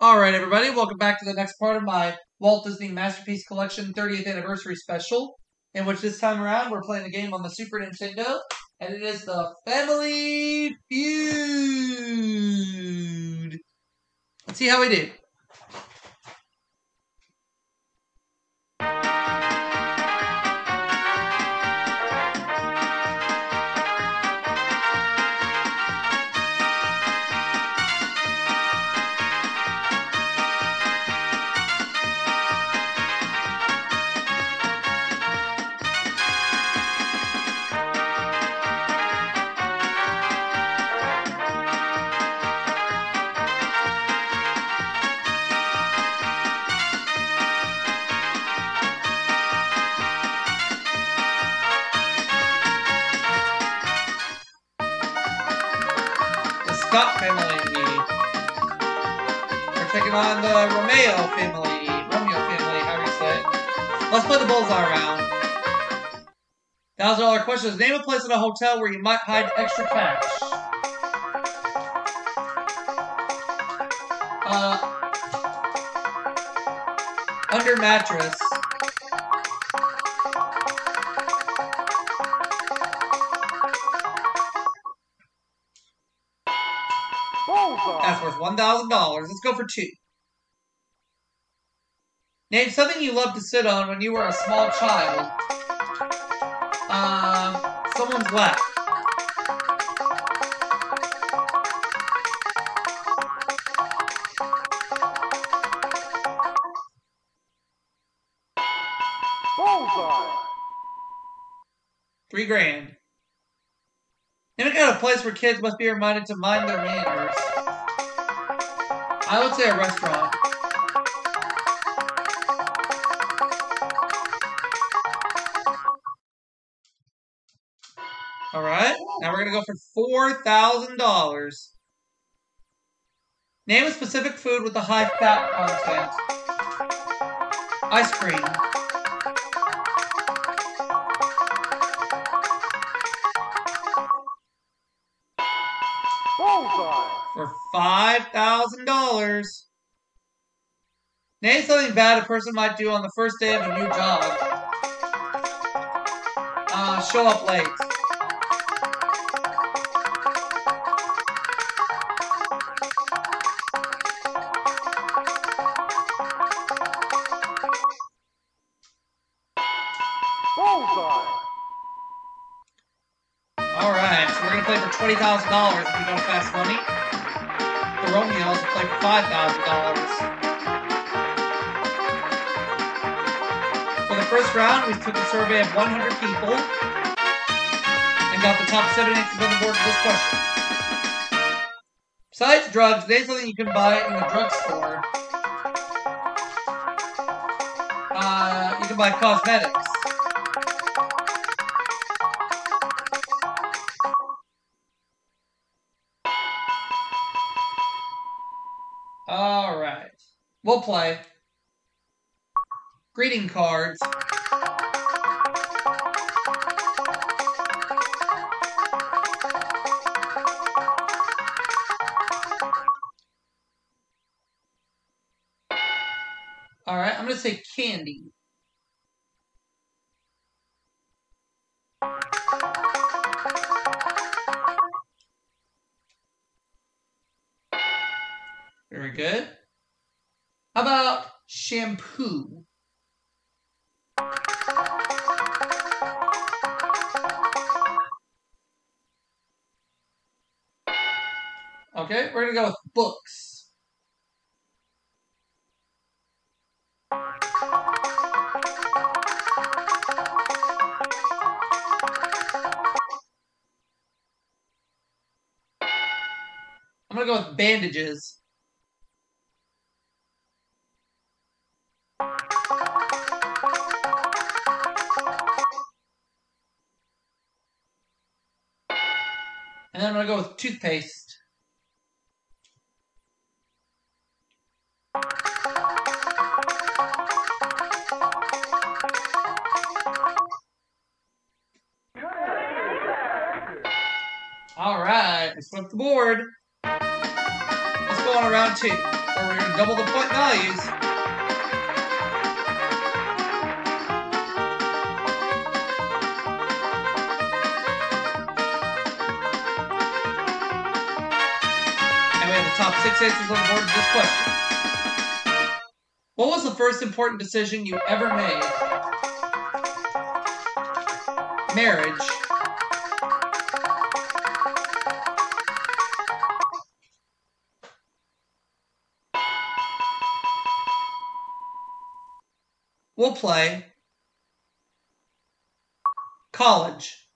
All right, everybody, welcome back to the next part of my Walt Disney Masterpiece Collection 30th Anniversary Special, in which this time around we're playing a game on the Super Nintendo, and it is the Family Feud. Let's see how we do. Scott family. We're taking on the Romeo family. Romeo family, however you say it. Let's play the bullseye round. Thousand dollar questions. Name a place in a hotel where you might hide extra cash. Uh, under mattress. That's worth one thousand dollars. Let's go for two. Name something you loved to sit on when you were a small child. Um, someone's lap. Three grand. Name a kind of place where kids must be reminded to mind their manners. I would say a restaurant. All right. Now we're gonna go for four thousand dollars. Name a specific food with a high fat content. Ice cream. Bullseye. For five thousand dollars. Name something bad a person might do on the first day of a new job. Uh, show up late. For twenty thousand dollars if we go fast money. The Romeos play for five thousand dollars. For the first round, we took a survey of 100 people and got the top seven answers on the board for this question. Besides drugs, name something you can buy in a drugstore. Uh, you can buy cosmetics. All right. We'll play. Greeting cards. All right, I'm going to say candy. Very good. How about shampoo? Okay, we're gonna go with books. I'm gonna go with bandages. And then I'm gonna go with toothpaste. All right, we flipped the board. Let's go on to round two. or we're going to double the point values. Six answers on the board to this question. What was the first important decision you ever made? Marriage. We'll play college.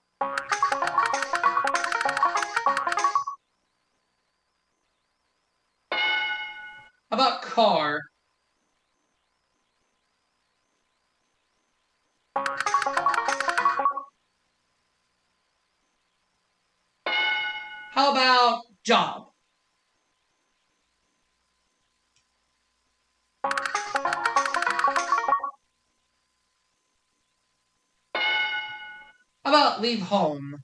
Job? How about leave home?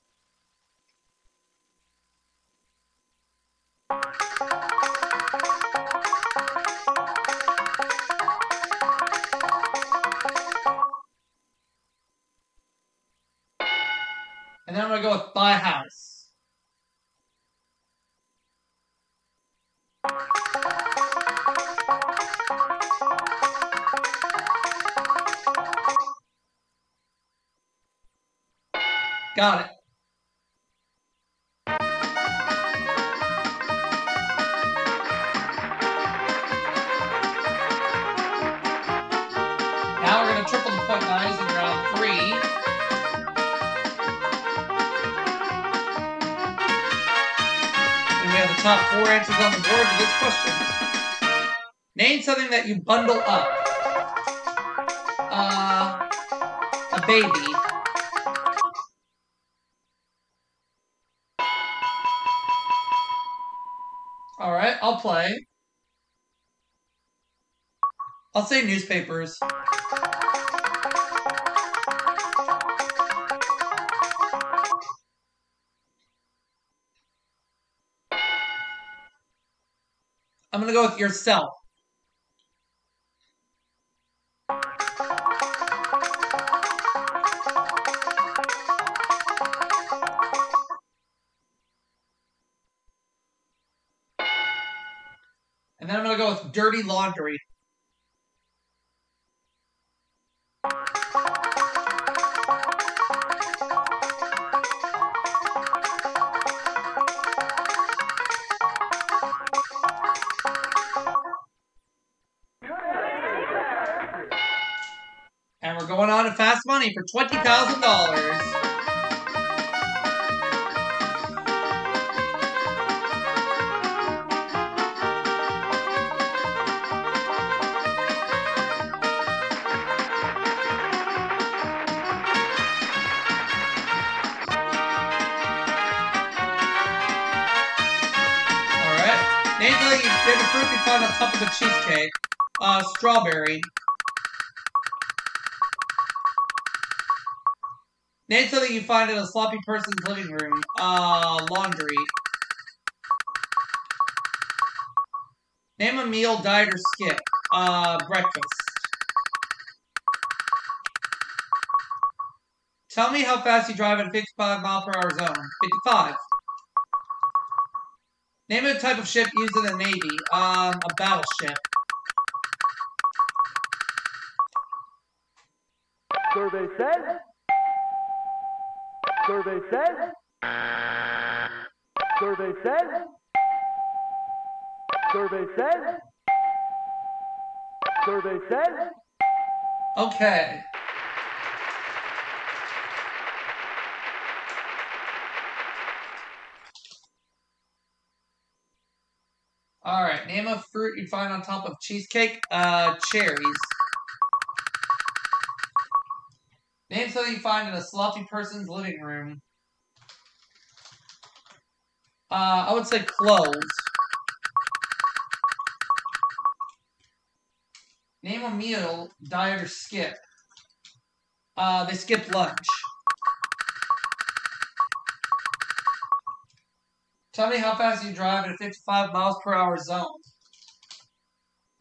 And then I'm gonna go with buy house. Got it. Now we're going to triple the point values in round three. And we have the top four answers on the board to this question. Name something that you bundle up. Uh, a baby. I'll play. I'll say newspapers. I'm gonna go with yourself. Dirty laundry. And we're going on to Fast Money for $20,000. Name the on top of a cheesecake. Uh, strawberry. Name something you find in a sloppy person's living room. Uh, laundry. Name a meal, diet, or skip. Uh, breakfast. Tell me how fast you drive in a 55 mile per hour zone. 55. Name a type of ship used in the Navy. Um, a battleship. Survey says. Survey says. Survey says. Survey says. Survey says. Okay. Name a fruit you'd find on top of cheesecake. Uh, cherries. Name something you find in a sloppy person's living room. Uh, I would say clothes. Name a meal, diet, or skip. Uh, they skipped lunch. Tell me how fast you drive in a 55 miles per hour zone.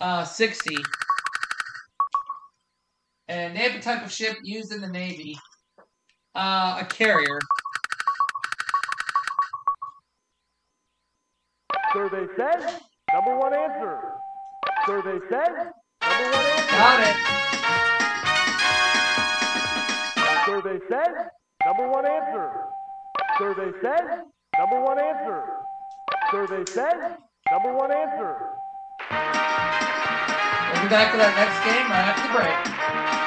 uh, 60. And name a type of ship used in the Navy. Uh, a carrier. Survey says number one answer. Survey says number one answer. Got it. Survey says number one answer. Survey says number one answer. Survey says number one answer. We'll be back for that next game right after the break.